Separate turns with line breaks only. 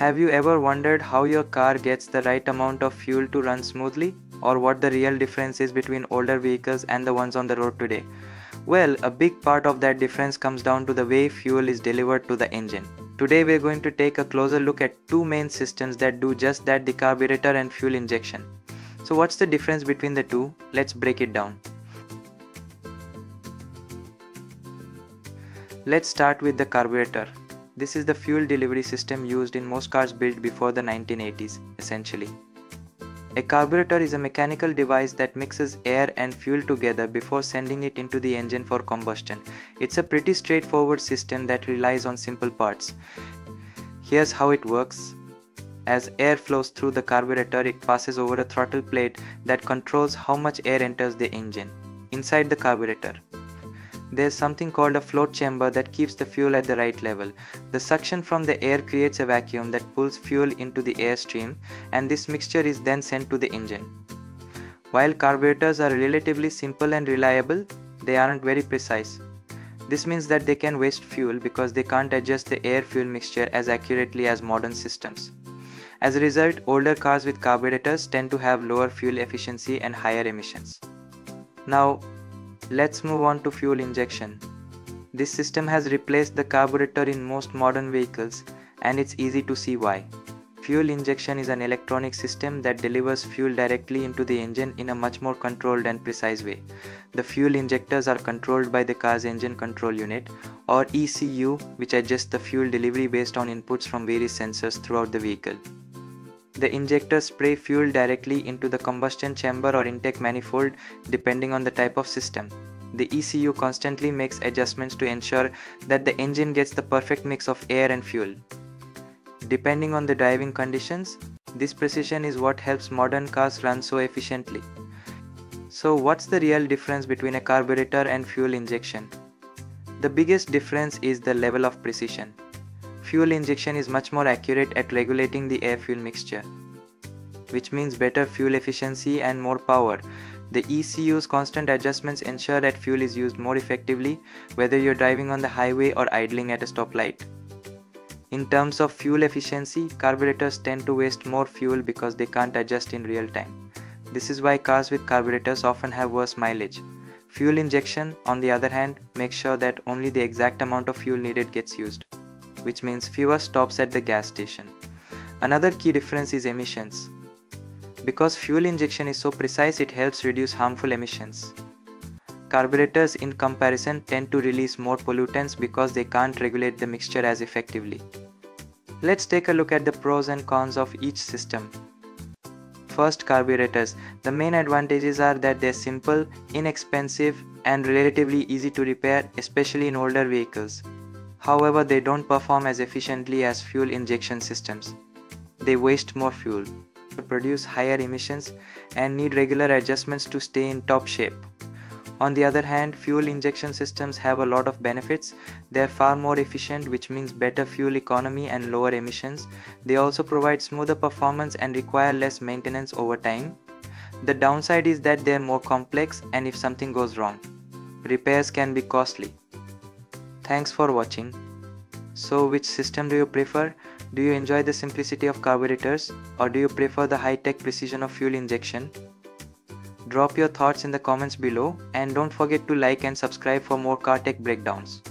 Have you ever wondered how your car gets the right amount of fuel to run smoothly? Or what the real difference is between older vehicles and the ones on the road today? Well, a big part of that difference comes down to the way fuel is delivered to the engine. Today we're going to take a closer look at two main systems that do just that the carburetor and fuel injection. So what's the difference between the two? Let's break it down. Let's start with the carburetor. This is the fuel delivery system used in most cars built before the 1980s, essentially. A carburetor is a mechanical device that mixes air and fuel together before sending it into the engine for combustion. It's a pretty straightforward system that relies on simple parts. Here's how it works. As air flows through the carburetor, it passes over a throttle plate that controls how much air enters the engine. Inside the carburetor, there's something called a float chamber that keeps the fuel at the right level. The suction from the air creates a vacuum that pulls fuel into the airstream and this mixture is then sent to the engine. While carburetors are relatively simple and reliable, they aren't very precise. This means that they can waste fuel because they can't adjust the air-fuel mixture as accurately as modern systems. As a result, older cars with carburetors tend to have lower fuel efficiency and higher emissions. Now, Let's move on to fuel injection. This system has replaced the carburetor in most modern vehicles and it's easy to see why. Fuel injection is an electronic system that delivers fuel directly into the engine in a much more controlled and precise way. The fuel injectors are controlled by the car's engine control unit or ECU which adjusts the fuel delivery based on inputs from various sensors throughout the vehicle. The injectors spray fuel directly into the combustion chamber or intake manifold depending on the type of system. The ECU constantly makes adjustments to ensure that the engine gets the perfect mix of air and fuel. Depending on the driving conditions, this precision is what helps modern cars run so efficiently. So what's the real difference between a carburetor and fuel injection? The biggest difference is the level of precision fuel injection is much more accurate at regulating the air-fuel mixture, which means better fuel efficiency and more power. The ECU's constant adjustments ensure that fuel is used more effectively whether you're driving on the highway or idling at a stoplight. In terms of fuel efficiency, carburetors tend to waste more fuel because they can't adjust in real time. This is why cars with carburetors often have worse mileage. Fuel injection, on the other hand, makes sure that only the exact amount of fuel needed gets used which means fewer stops at the gas station. Another key difference is emissions. Because fuel injection is so precise, it helps reduce harmful emissions. Carburetors in comparison tend to release more pollutants because they can't regulate the mixture as effectively. Let's take a look at the pros and cons of each system. First, carburetors. The main advantages are that they're simple, inexpensive, and relatively easy to repair, especially in older vehicles. However, they don't perform as efficiently as fuel injection systems. They waste more fuel, produce higher emissions, and need regular adjustments to stay in top shape. On the other hand, fuel injection systems have a lot of benefits. They are far more efficient, which means better fuel economy and lower emissions. They also provide smoother performance and require less maintenance over time. The downside is that they are more complex and if something goes wrong, repairs can be costly. Thanks for watching. So which system do you prefer? Do you enjoy the simplicity of carburetors or do you prefer the high-tech precision of fuel injection? Drop your thoughts in the comments below and don't forget to like and subscribe for more car tech breakdowns.